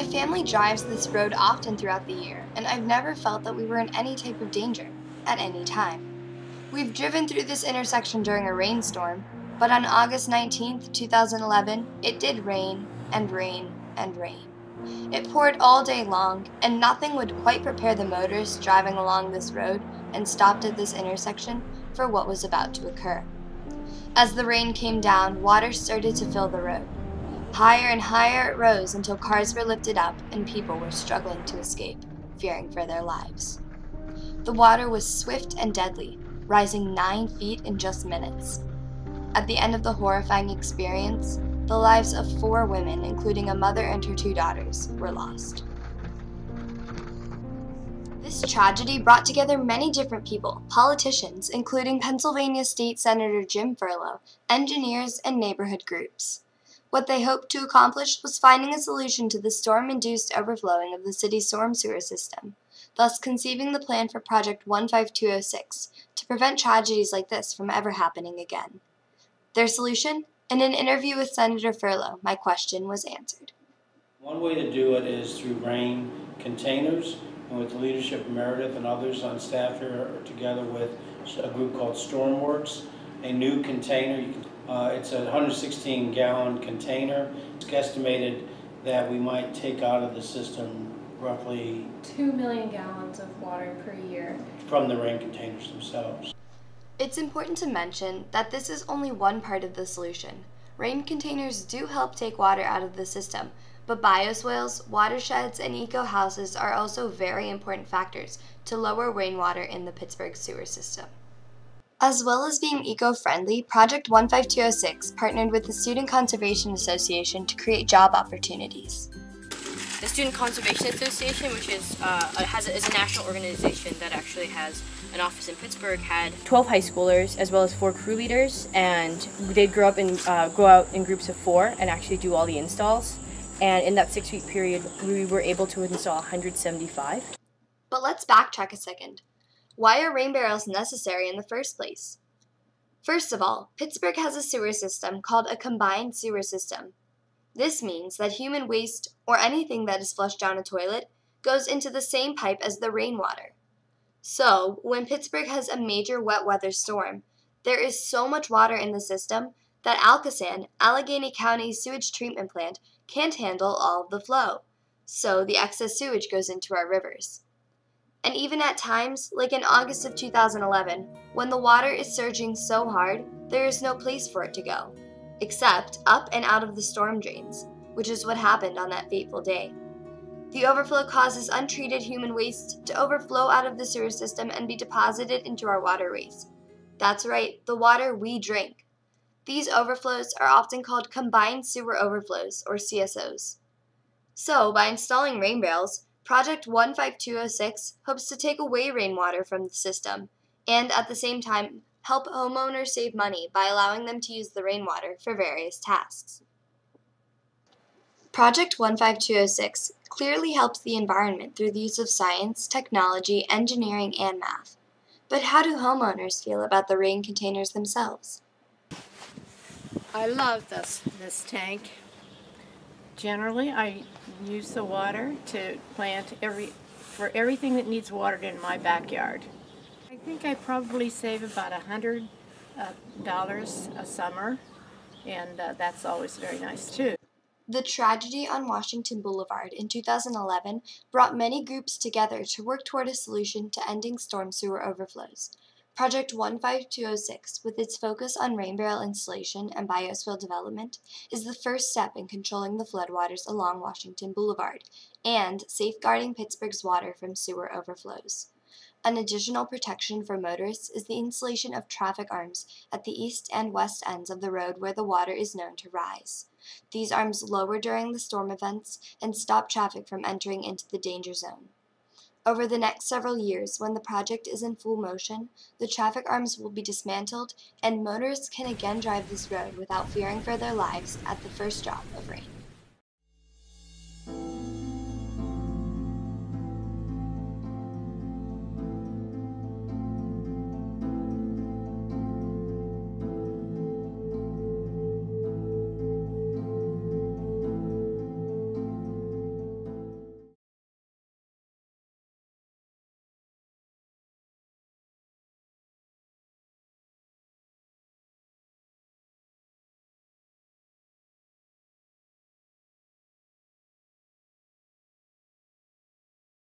My family drives this road often throughout the year, and I've never felt that we were in any type of danger, at any time. We've driven through this intersection during a rainstorm, but on August 19, 2011, it did rain and rain and rain. It poured all day long, and nothing would quite prepare the motorists driving along this road and stopped at this intersection for what was about to occur. As the rain came down, water started to fill the road. Higher and higher it rose until cars were lifted up and people were struggling to escape, fearing for their lives. The water was swift and deadly, rising nine feet in just minutes. At the end of the horrifying experience, the lives of four women, including a mother and her two daughters, were lost. This tragedy brought together many different people, politicians, including Pennsylvania State Senator Jim Ferlo, engineers, and neighborhood groups. What they hoped to accomplish was finding a solution to the storm-induced overflowing of the city's storm sewer system, thus conceiving the plan for Project 15206 to prevent tragedies like this from ever happening again. Their solution? In an interview with Senator Ferlo, my question was answered. One way to do it is through rain containers, and with the leadership of Meredith and others on staff here, together with a group called Stormworks, a new container. Uh, it's a 116 gallon container. It's estimated that we might take out of the system roughly 2 million gallons of water per year. from the rain containers themselves. It's important to mention that this is only one part of the solution. Rain containers do help take water out of the system, but bioswales, watersheds, and eco houses are also very important factors to lower rainwater in the Pittsburgh sewer system. As well as being eco-friendly, Project 15206 partnered with the Student Conservation Association to create job opportunities. The Student Conservation Association, which is uh, has a, is a national organization that actually has an office in Pittsburgh, had 12 high schoolers as well as four crew leaders, and they'd grow up and uh, go out in groups of four and actually do all the installs. And in that six-week period, we were able to install 175. But let's backtrack a second. Why are rain barrels necessary in the first place? First of all, Pittsburgh has a sewer system called a combined sewer system. This means that human waste, or anything that is flushed down a toilet, goes into the same pipe as the rainwater. So, when Pittsburgh has a major wet weather storm, there is so much water in the system that Alcosan, Allegheny County's sewage treatment plant, can't handle all of the flow. So, the excess sewage goes into our rivers. And even at times, like in August of 2011, when the water is surging so hard, there is no place for it to go, except up and out of the storm drains, which is what happened on that fateful day. The overflow causes untreated human waste to overflow out of the sewer system and be deposited into our waterways. That's right, the water we drink. These overflows are often called combined sewer overflows, or CSOs. So, by installing rain barrels, Project 15206 hopes to take away rainwater from the system and at the same time help homeowners save money by allowing them to use the rainwater for various tasks. Project 15206 clearly helps the environment through the use of science, technology, engineering, and math. But how do homeowners feel about the rain containers themselves? I love this, this tank. Generally, I use the water to plant every, for everything that needs watered in my backyard. I think I probably save about a hundred uh, dollars a summer, and uh, that's always very nice too. The tragedy on Washington Boulevard in 2011 brought many groups together to work toward a solution to ending storm sewer overflows. Project 15206, with its focus on rain barrel installation and bioswale development, is the first step in controlling the floodwaters along Washington Boulevard and safeguarding Pittsburgh's water from sewer overflows. An additional protection for motorists is the installation of traffic arms at the east and west ends of the road where the water is known to rise. These arms lower during the storm events and stop traffic from entering into the danger zone. Over the next several years, when the project is in full motion, the traffic arms will be dismantled and motorists can again drive this road without fearing for their lives at the first drop of rain.